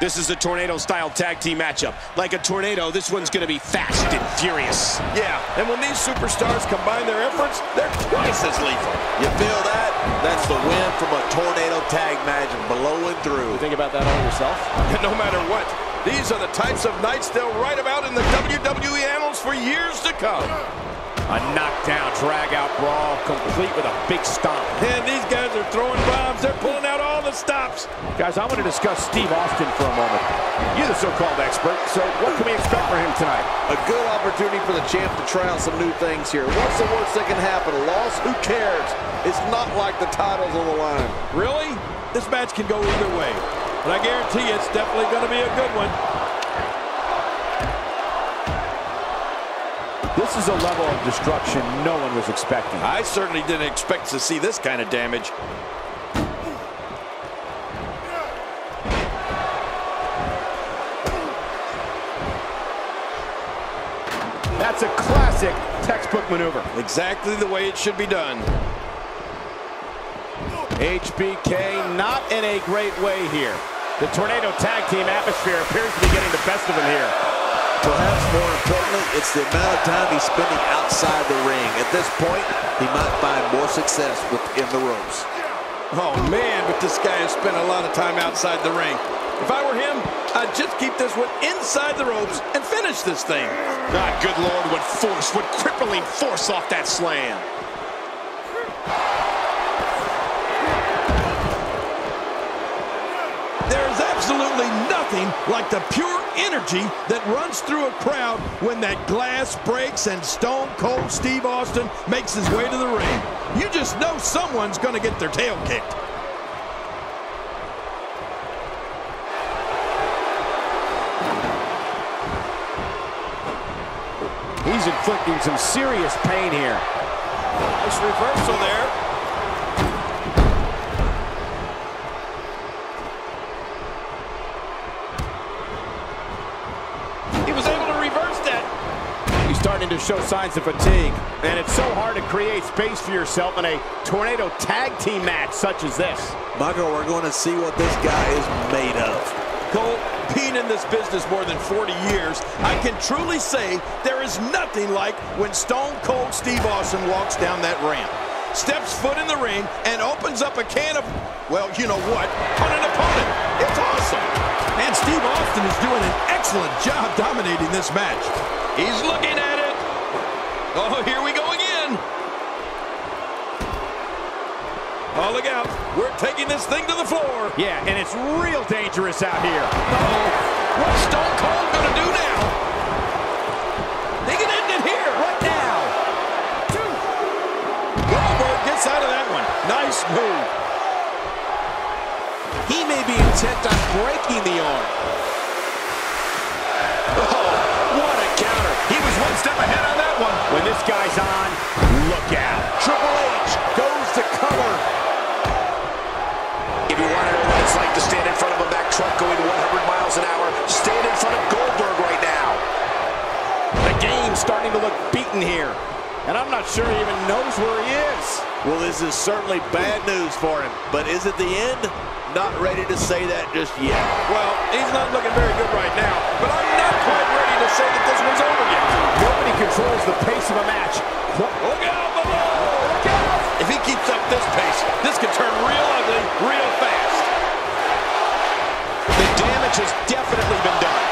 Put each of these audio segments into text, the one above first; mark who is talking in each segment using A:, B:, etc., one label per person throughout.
A: This is a tornado-style tag team matchup. Like a tornado, this one's going to be fast and furious.
B: Yeah, and when these superstars combine their efforts, they're twice as lethal.
C: You feel that? That's the win from a tornado tag match blowing through.
D: You think about that all yourself?
B: no matter what, these are the types of nights they'll write about in the WWE annals for years to come.
D: A knockdown, drag-out brawl, complete with a big stomp.
B: And these guys are throwing bombs. They're pulling out all the stops.
D: Guys, I want to discuss Steve Austin for a moment. You're the so-called expert, so what can we expect from him tonight?
C: A good opportunity for the champ to try out some new things here. What's the worst that can happen? A loss? Who cares? It's not like the title's on the line.
B: Really? This match can go either way. But I guarantee you it's definitely going to be a good one.
D: This is a level of destruction no one was expecting.
B: I certainly didn't expect to see this kind of damage.
D: A classic textbook maneuver.
B: Exactly the way it should be done.
D: HBK not in a great way here. The Tornado Tag Team atmosphere appears to be getting the best of him here.
C: Perhaps more importantly, it's the amount of time he's spending outside the ring. At this point, he might find more success within the ropes.
B: Oh, man, but this guy has spent a lot of time outside the ring. If I were him, I'd just keep this one inside the ropes and finish this thing.
A: God, good Lord, what force, what crippling force off that slam.
B: There's absolutely nothing like the pure energy that runs through a crowd when that glass breaks and Stone Cold Steve Austin makes his way to the ring. You just know someone's going to get their tail kicked.
D: He's inflicting some serious pain here.
B: Nice reversal there. He was able to reverse that.
D: He's starting to show signs of fatigue. And it's so hard to create space for yourself in a tornado tag team match such as this.
C: Michael, we're going to see what this guy is made of.
B: Cole, in this business more than 40 years, I can truly say there is nothing like when Stone Cold Steve Austin walks down that ramp, steps foot in the ring, and opens up a can of, well, you know what, on an opponent. It's awesome. And Steve Austin is doing an excellent job dominating this match. He's looking at it. Oh, here we go again. Oh, look out. We're taking this thing to the floor.
D: Yeah, and it's real dangerous out here.
B: Oh What's Stone Cold going to do now? They can end it here.
D: Right now.
B: Two. Goldberg gets out of that one. Nice move.
D: He may be intent on breaking the arm. Oh, what a counter.
B: He was one step ahead on that one.
D: When this guy's on, look out. Triple H goes to cover.
A: If you want to know what it's like to stand in front of a Mack truck going 100 miles an hour, stand in front of Goldberg right now.
D: The game's starting to look beaten here. And I'm not sure he even knows where he is.
C: Well, this is certainly bad news for him. But is it the end? Not ready to say that just yet.
B: Well, he's not looking very good right now. But I'm not quite ready to say that this one's over yet.
D: Nobody controls the pace of a match.
B: Look out below! Look out! If he keeps up this pace,
A: damage has definitely been done.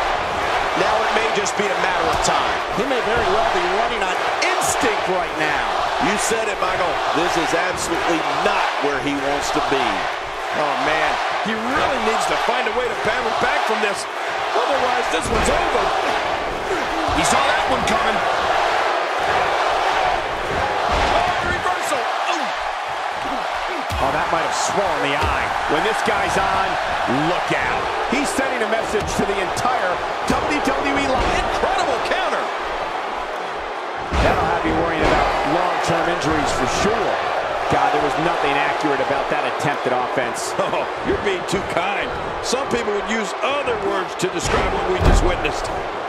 A: Now it may just be a matter of time.
D: He may very well be running on instinct right now.
C: You said it, Michael. This is absolutely not where he wants to be.
B: Oh, man. He really needs to find a way to battle back from this. Otherwise, this one's over.
A: He saw that one coming.
B: Oh, reversal.
D: Oh. oh, that might have swollen the eye. When this guy's on, look out. He's sending a message to the entire WWE line.
B: Incredible counter.
D: That'll have you worrying about long-term injuries for sure. God, there was nothing accurate about that attempted offense.
B: Oh, you're being too kind. Some people would use other words to describe what we just witnessed.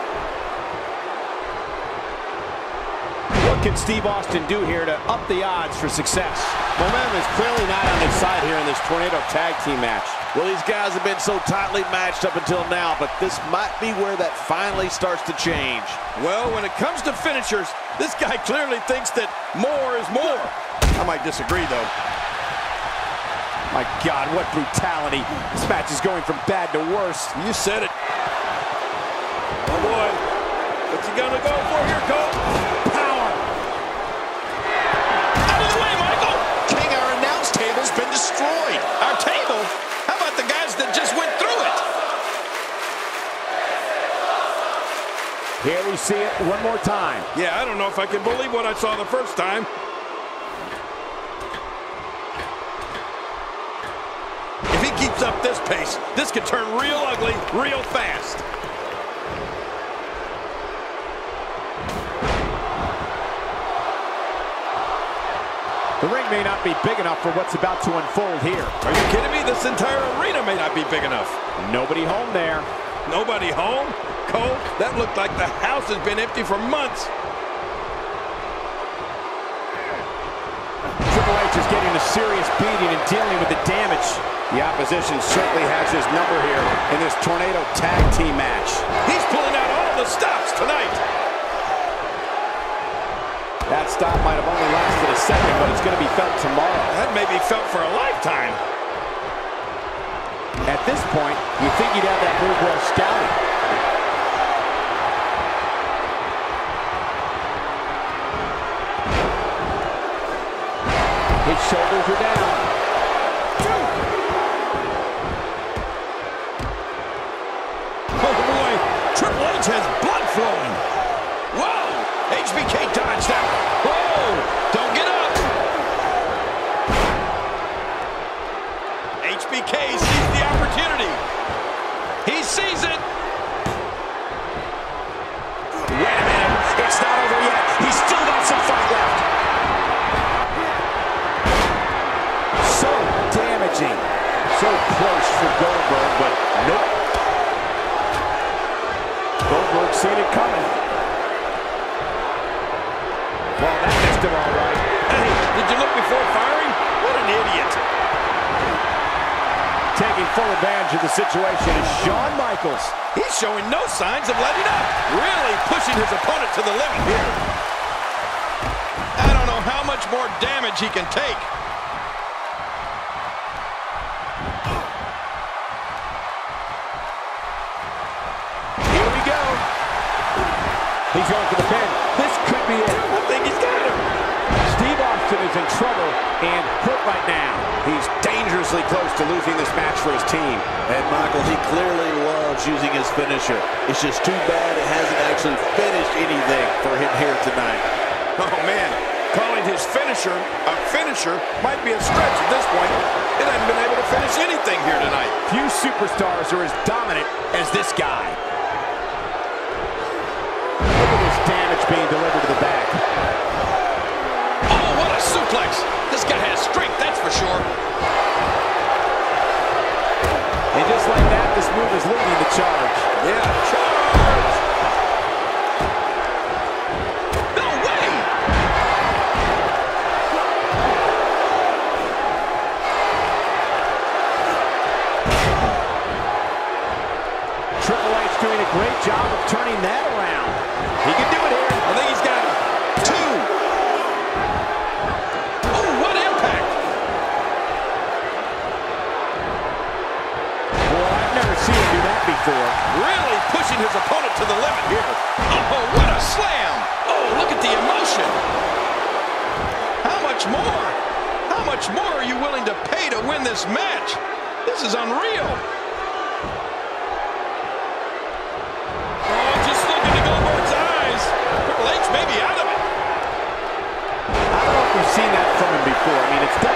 D: Can Steve Austin do here to up the odds for success?
E: Momentum is clearly not on his side here in this Tornado Tag Team match.
C: Well, these guys have been so tightly matched up until now, but this might be where that finally starts to change.
B: Well, when it comes to finishers, this guy clearly thinks that more is more. I might disagree, though.
D: My God, what brutality. This match is going from bad to worse.
B: You said it. Oh, boy. What's he gonna go for here, Cole?
D: Here we see it one more time.
B: Yeah, I don't know if I can believe what I saw the first time. If he keeps up this pace, this could turn real ugly real fast.
D: The ring may not be big enough for what's about to unfold here.
B: Are you kidding me? This entire arena may not be big enough.
D: Nobody home there.
B: Nobody home? Cole, that looked like the house has been empty for months.
D: Triple H is getting a serious beating and dealing with the damage. The opposition certainly has his number here in this Tornado Tag Team match.
B: He's pulling out all the stops tonight.
D: That stop might have only lasted a second, but it's going to be felt tomorrow.
B: That may be felt for a lifetime.
D: At this point, you think you'd have that move well scouted. Shoulders are down. Close for Goldberg, but nope. Goldberg seen it coming. Well, that missed him all right.
B: Hey, did you look before firing? What an idiot.
D: Taking full advantage of the situation is Shawn Michaels.
B: He's showing no signs of letting up. Really pushing his opponent to the limit here. I don't know how much more damage he can take.
D: He's going for the pin. This could be it.
B: I think he's got him.
D: Steve Austin is in trouble and hurt right now. He's dangerously close to losing this match for his team.
C: And Michael, he clearly loves using his finisher. It's just too bad it hasn't actually finished anything for him here tonight.
B: Oh, man. Calling his finisher a finisher might be a stretch at this point. It hasn't been able to finish anything here tonight.
D: Few superstars are as dominant as this guy.
B: Suplex. This guy has strength, that's for sure.
D: And just like that, this move is leading the charge.
B: Yeah, charge.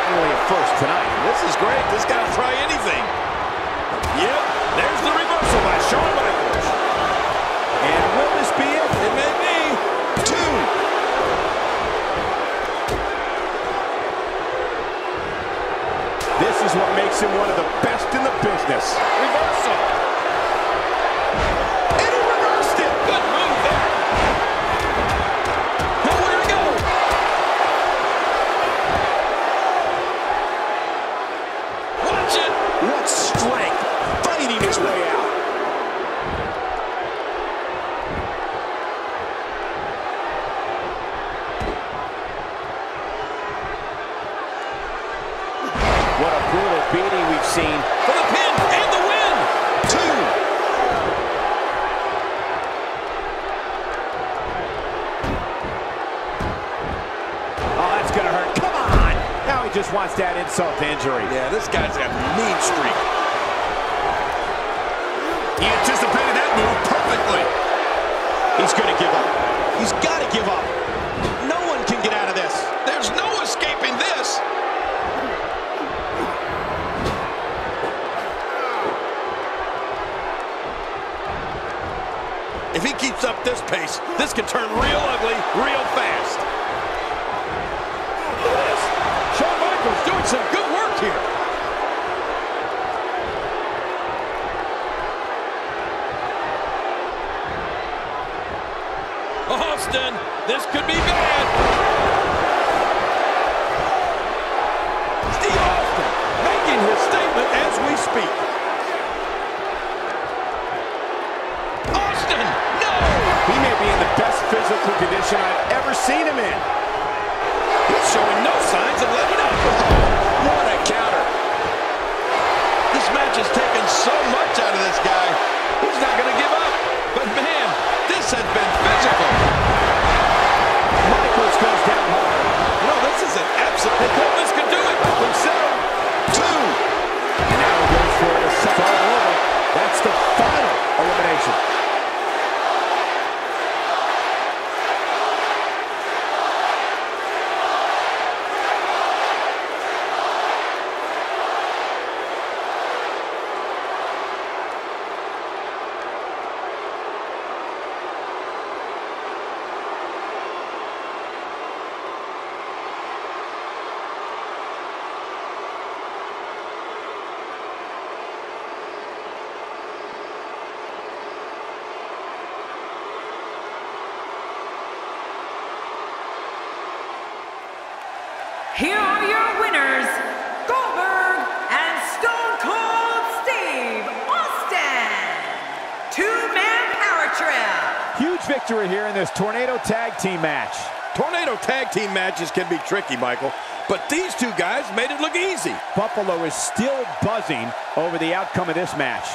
D: Definitely a first tonight.
B: This is great. This guy will try anything. Yep, there's the reversal by Shawn Michaels.
D: And will this be it?
B: It may be two.
D: This is what makes him one of the best in the business.
B: Reversal.
D: Beating.
B: For the pin and the win. Two.
D: Oh, that's going to hurt. Come on. Now he just wants that insult to injury.
B: Yeah, this guy's a mean streak.
F: He anticipated that move perfectly.
B: He's going to give up. He's got to give up. This pace, this can turn real ugly real fast. Shawn Michaels doing some good work here. Austin, this could be bad. Steve Austin making his statement as we speak. Austin, no!
D: He may be in the best physical condition I've ever seen him in.
B: He's showing no signs of letting up. What a counter. This match has taken so much out of this guy. He's not going to give up. But man, this has been physical.
D: Michaels goes down hard.
B: No, this is an absolute. They thought this could do it. I think so. Two.
D: And now he goes for it a second. All over. That's the final elimination.
G: Here are your winners, Goldberg and Stone Cold Steve Austin. Two-man power trip.
D: Huge victory here in this Tornado Tag Team match.
B: Tornado tag team matches can be tricky, Michael, but these two guys made it look easy.
D: Buffalo is still buzzing over the outcome of this match.